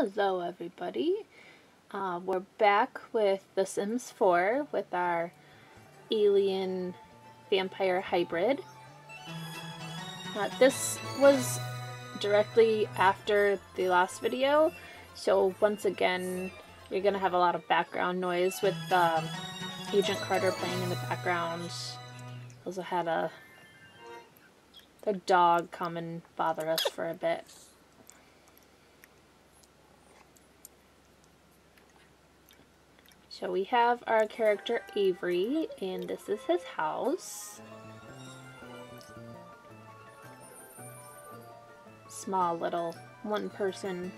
Hello everybody. Uh, we're back with The Sims 4 with our alien vampire hybrid. Uh, this was directly after the last video, so once again you're to have a lot of background noise with um, Agent Carter playing in the background. Also had a, a dog come and bother us for a bit. So we have our character Avery, and this is his house. Small little one person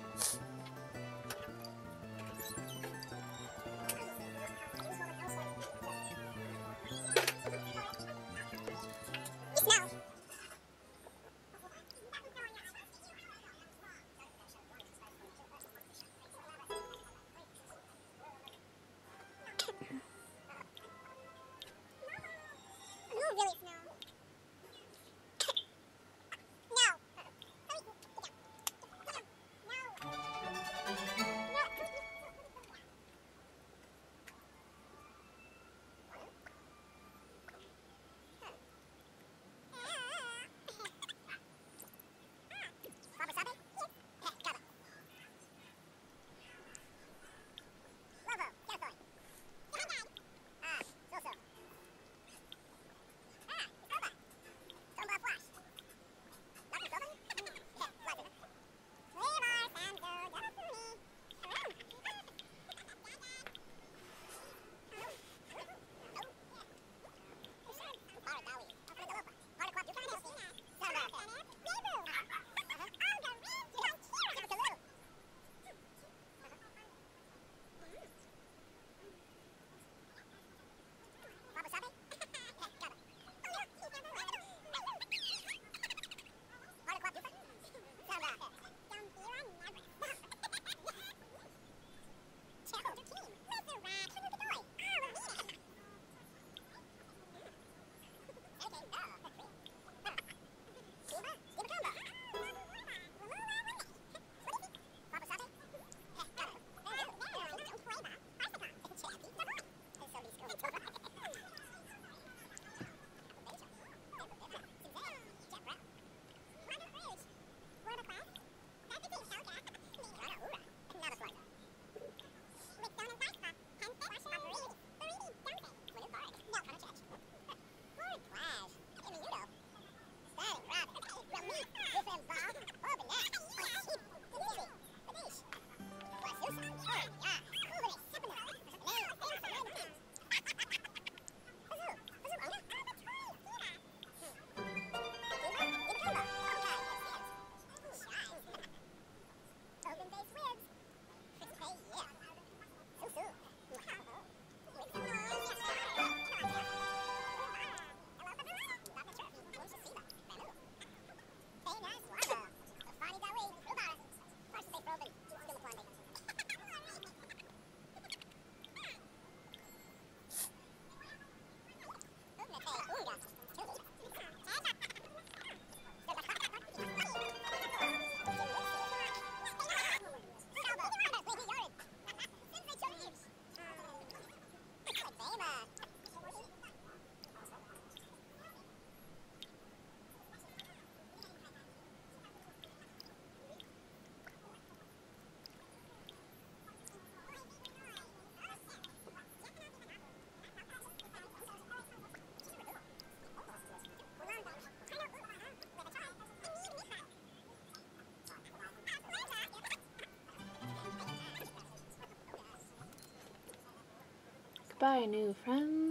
Bye, new friends.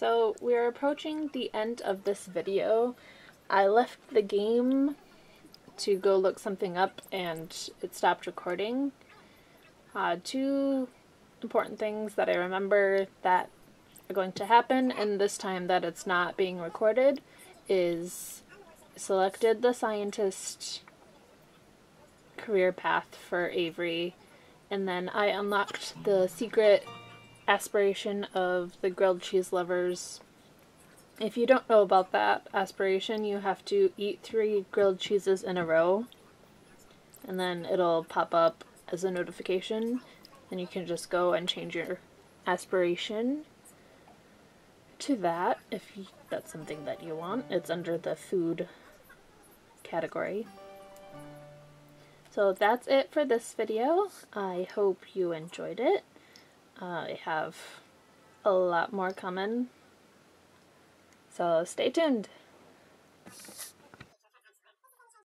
So we're approaching the end of this video. I left the game to go look something up and it stopped recording. Uh, two important things that I remember that are going to happen and this time that it's not being recorded is selected the scientist career path for Avery and then I unlocked the secret aspiration of the grilled cheese lovers. If you don't know about that aspiration, you have to eat three grilled cheeses in a row and then it'll pop up as a notification and you can just go and change your aspiration to that if that's something that you want. It's under the food category. So that's it for this video. I hope you enjoyed it. Uh, I have a lot more coming. So stay tuned.